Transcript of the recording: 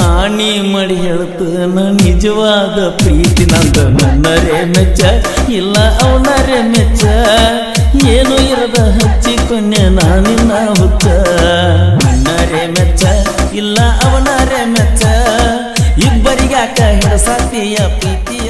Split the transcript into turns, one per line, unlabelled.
ಆಣಿ ಮಾಡಿ ಹೇಳ್ತಾನ ನಿಜವಾದ ಪ್ರೀತಿ ನಂದ ನನ್ನರೇ ಮೆಚ್ಚ, ಇಲ್ಲ ಅವನರೇ ಮೆಚ್ಚ. ಏನು ಇರದ ಹಚ್ಚಿ ನಾನಿನ್ನ ಹುಚ್ಚ. ನನ್ನರೇ ಮೆಚ್ಚ, ಇಲ್ಲ ಅವನರೇ ಮೆಚ್ಚ. ಇಬ್ಬರಿಗಾಕ ಹಿಡಸಾತಿಯ ಪ್ರೀತಿ